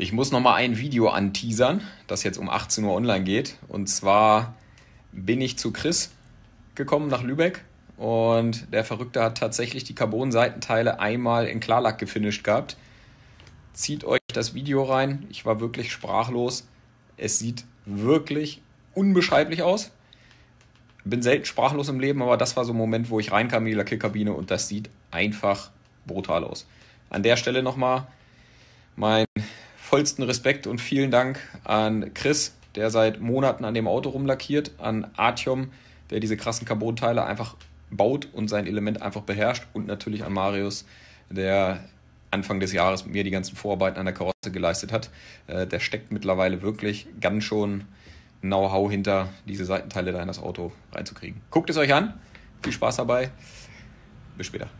Ich muss noch mal ein Video anteasern, das jetzt um 18 Uhr online geht. Und zwar bin ich zu Chris gekommen nach Lübeck und der Verrückte hat tatsächlich die Carbon-Seitenteile einmal in Klarlack gefinisht gehabt. Zieht euch das Video rein. Ich war wirklich sprachlos. Es sieht wirklich unbeschreiblich aus. Bin selten sprachlos im Leben, aber das war so ein Moment, wo ich reinkam in die Lackierkabine und das sieht einfach brutal aus. An der Stelle nochmal mein vollsten Respekt und vielen Dank an Chris, der seit Monaten an dem Auto rumlackiert, an Artyom, der diese krassen Carbon-Teile einfach baut und sein Element einfach beherrscht und natürlich an Marius, der Anfang des Jahres mit mir die ganzen Vorarbeiten an der Karosse geleistet hat. Äh, der steckt mittlerweile wirklich ganz schon Know-how hinter, diese Seitenteile da in das Auto reinzukriegen. Guckt es euch an. Viel Spaß dabei. Bis später.